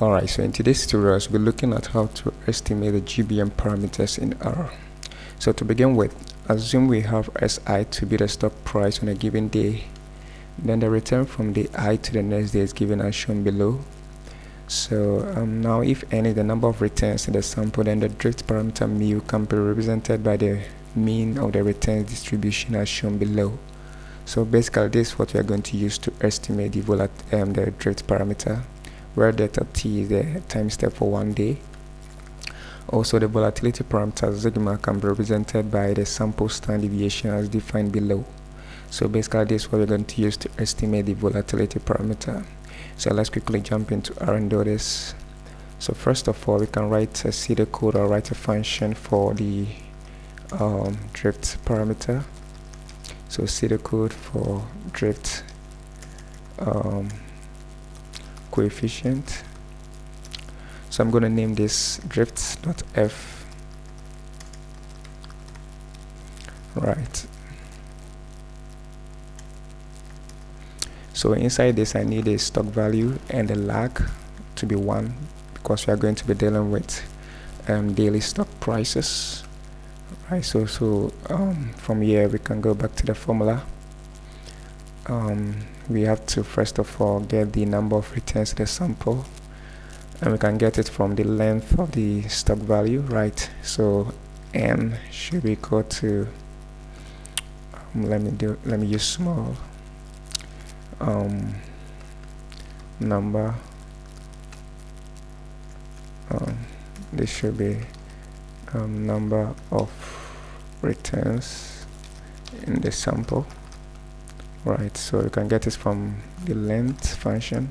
Alright, so in today's tutorial, we'll be looking at how to estimate the GBM parameters in R. So to begin with, assume we have SI to be the stock price on a given day. Then the return from the I to the next day is given as shown below. So um, now if any the number of returns in the sample, then the drift parameter mu can be represented by the mean of the returns distribution as shown below. So basically this is what we are going to use to estimate the, volat um, the drift parameter where delta t is the time step for one day. Also, the volatility parameter sigma can be represented by the sample standard deviation as defined below. So basically, this is what we're going to use to estimate the volatility parameter. So let's quickly jump into R and do this. So first of all, we can write a pseudocode or write a function for the um, drift parameter. So pseudocode for drift um, coefficient. So I'm going to name this drift.f right. So inside this I need a stock value and a lag to be 1 because we are going to be dealing with um, daily stock prices. Right so so um, from here we can go back to the formula. Um, we have to first of all get the number of returns in the sample and we can get it from the length of the stock value right? So n should be equal to um, let me do let me use small um, number. Um, this should be um, number of returns in the sample right so you can get it from the length function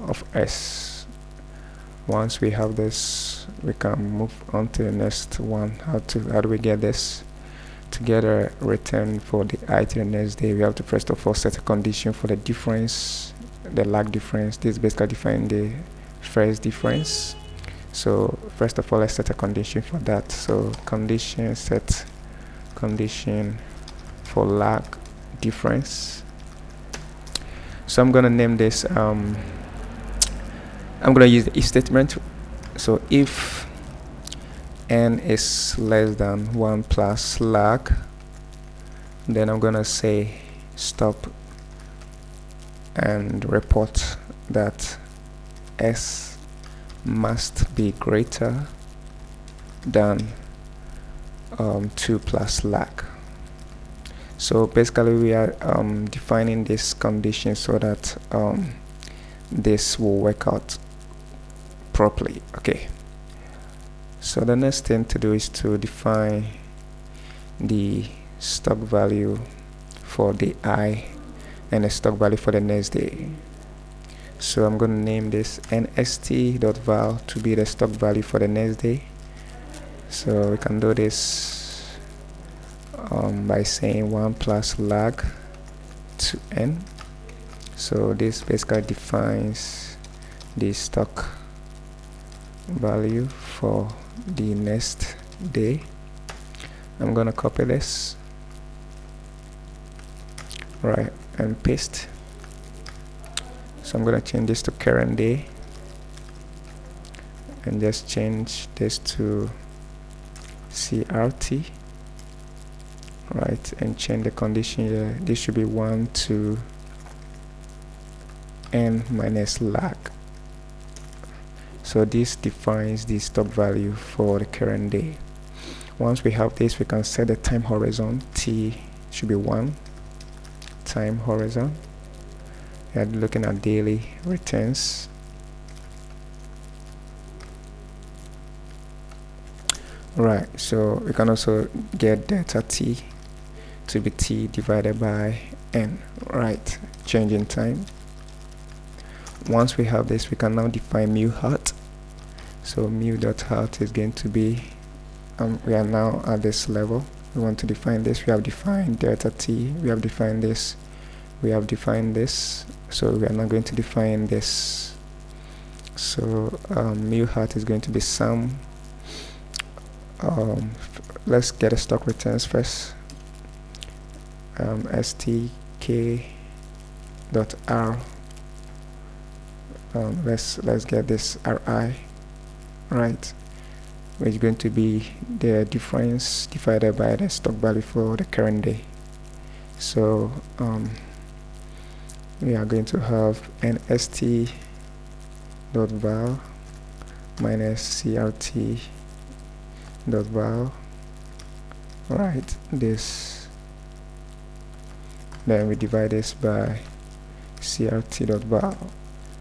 of s. Once we have this we can move on to the next one. How to how do we get this? To get a return for the i to the next day we have to first of all set a condition for the difference the lag difference. This basically define the first difference. So first of all let's set a condition for that. So condition set condition for lag difference. So I'm gonna name this um, I'm gonna use the if statement. So if n is less than 1 plus lag then I'm gonna say stop and report that s must be greater than um, 2 plus lag so basically we are um, defining this condition so that um, this will work out properly okay? So the next thing to do is to define the stock value for the i and the stock value for the next day. So I'm going to name this nst.val to be the stock value for the next day. So we can do this um, by saying 1 plus lag to n. So this basically defines the stock value for the next day. I'm gonna copy this right and paste. So I'm gonna change this to current day and just change this to CRT right and change the condition here. This should be 1 to n minus lag so this defines the stop value for the current day. Once we have this we can set the time horizon. T should be 1 time horizon. Are looking at daily returns. Right so we can also get delta t to be t divided by n right? Changing time. Once we have this we can now define mu hat. So mu dot hat is going to be um, we are now at this level. We want to define this. We have defined delta t. We have defined this. We have defined this. So we are now going to define this. So um, mu hat is going to be sum um, let's get a stock returns first um, stk dot r. Um, let's let's get this ri right which is going to be the difference divided by the stock value for the current day. So um, we are going to have an st dot val minus crt dot val right this then we divide this by crt dot val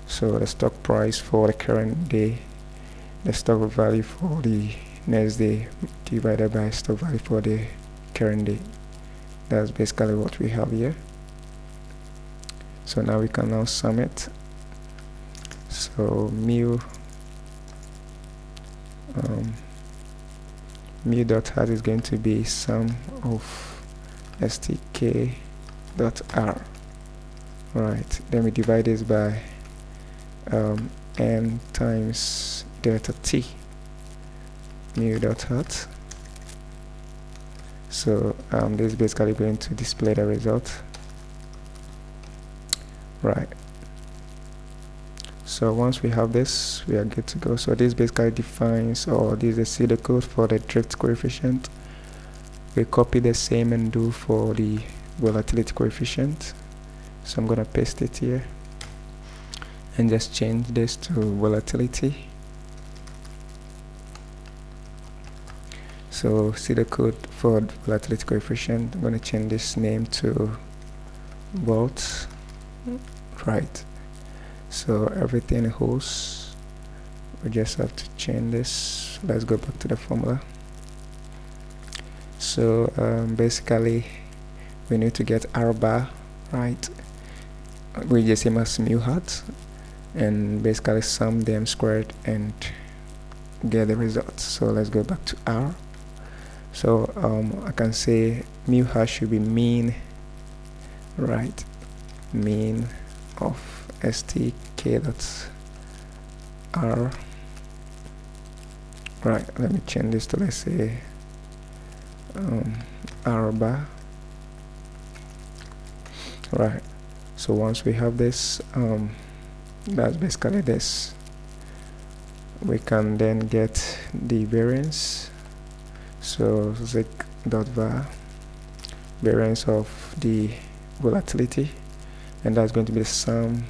so the stock price for the current day the stock value for the next day divided by stock value for the current day. That's basically what we have here. So now we can now sum it. So mu um, mu dot hat is going to be sum of stk dot r right then we divide this by um, n times delta t mu dot hat. So um, this is basically going to display the result right. So once we have this we are good to go. So this basically defines or this is the code for the drift coefficient. We copy the same and do for the volatility coefficient. So I'm gonna paste it here and just change this to volatility. So see the code for volatility coefficient. I'm to change this name to volt right. So everything holds. We just have to change this. Let's go back to the formula. So um, basically we need to get r bar right. We just same as mu hat and basically sum them squared and get the result so let's go back to r. So um, I can say mu hat should be mean right? Mean of stk that's r. Right let me change this to let's say um, r bar right. So once we have this um, that's basically this. We can then get the variance. So sig dot var variance of the volatility. And that's going to be the sum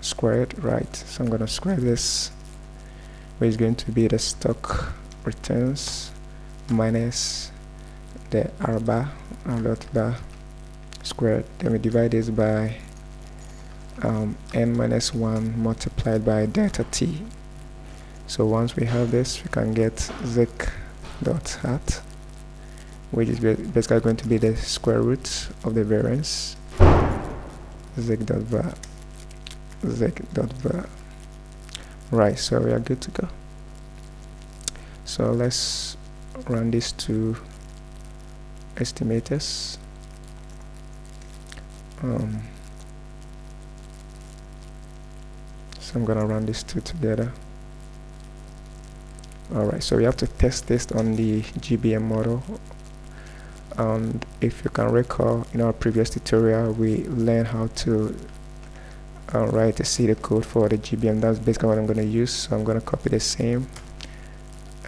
squared right? So I'm going to square this which is going to be the stock returns minus the r bar r dot bar squared then we divide this by um, n minus 1 multiplied by delta t. So once we have this we can get sig dot hat which is basically going to be the square root of the variance sig dot var sig dot var right so we are good to go. So let's run these two estimators um, so I'm gonna run these two together. Alright so we have to test this on the GBM model. And if you can recall in our previous tutorial we learned how to uh, write a C code for the GBM that's basically what I'm to use. So I'm to copy the same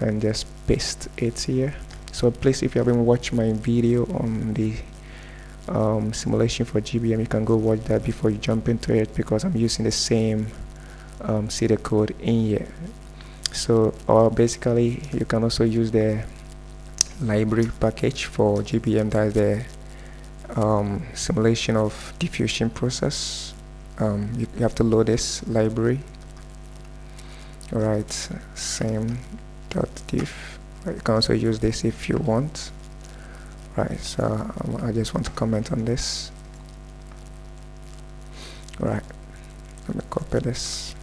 and just paste it here. So please if you haven't watched my video on the um, simulation for GBM you can go watch that before you jump into it because I'm using the same um, code in here. So or basically you can also use the library package for GBM that is the um, simulation of diffusion process. Um, you, you, have to load this library. Alright same dot diff. You can also use this if you want right so um, I just want to comment on this. Right let me copy this.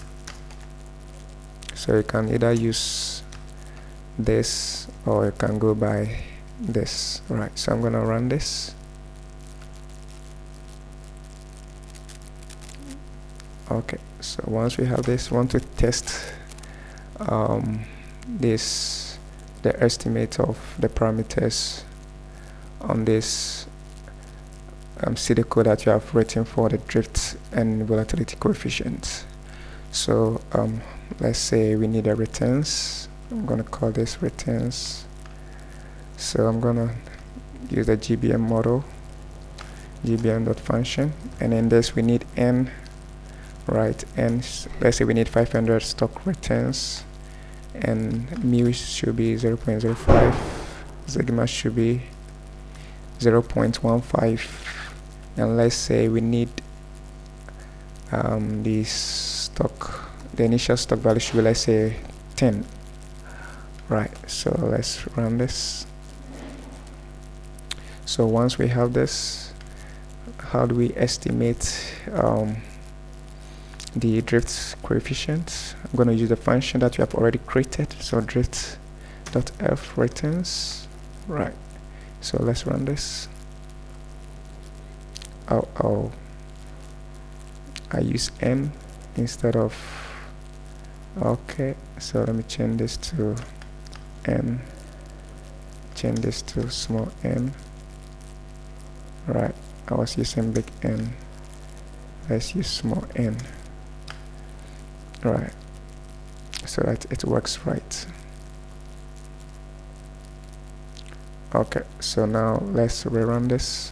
So you can either use this or you can go by this. Right so I'm gonna run this. Okay so once we have this want to test um, this the estimate of the parameters on this um, code that you have written for the drift and volatility coefficients. So um, let's say we need a returns. I'm gonna call this returns. So I'm gonna use the GBM model gbm dot function. And in this we need n right and let's say we need 500 stock returns. And mu should be 0 0.05 sigma should be 0 0.15 and let's say we need um, the stock the initial stock value should be let's say 10 right so let's run this. So once we have this how do we estimate um, the drift coefficient? I'm going to use the function that we have already created. So drift dot f returns. Right so let's run this. Oh oh I use m instead of okay so let me change this to m. Change this to small m. Right I was using big N. Let's use small n. Right so that it works right okay so now let's rerun this.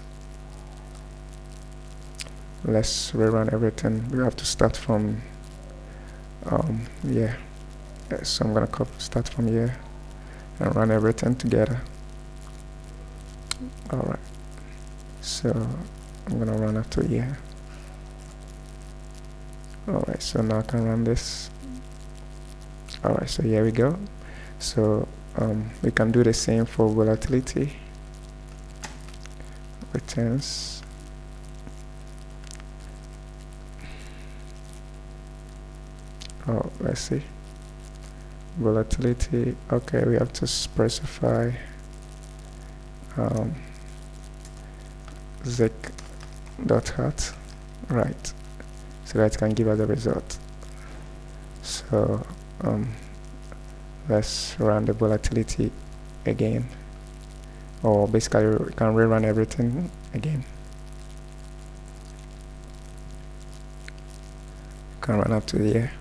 Let's rerun everything. We have to start from um yeah. So I'm gonna start from here and run everything together. All right. So I'm gonna run after here. Alright so now I can run this. Alright so here we go. So um, we can do the same for volatility returns. Oh let's see. Volatility okay we have to specify um, sig dot hat right so that can give us the result. So um, let's run the volatility again or basically we can rerun everything again. Can run up to here.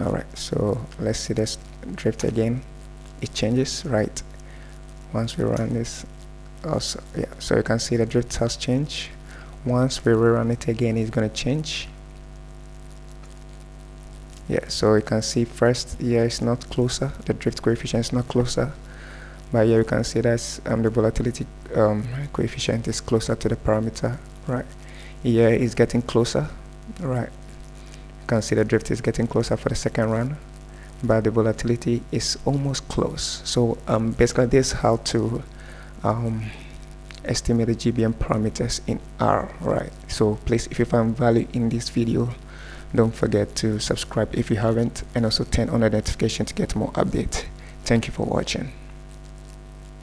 Alright so let's see this drift again. It changes right? Once we run this also yeah so you can see the drift has changed. Once we rerun it again it's going to change yeah so you can see first here it's not closer. The drift coefficient is not closer. But here you can see that um, the volatility um, coefficient is closer to the parameter right? Here is getting closer right? You can see the drift is getting closer for the second run but the volatility is almost close. So um, basically this is how to um, estimate the GBM parameters in R right? So please if you find value in this video don't forget to subscribe if you haven't and also turn on the notification to get more updates. Thank you for watching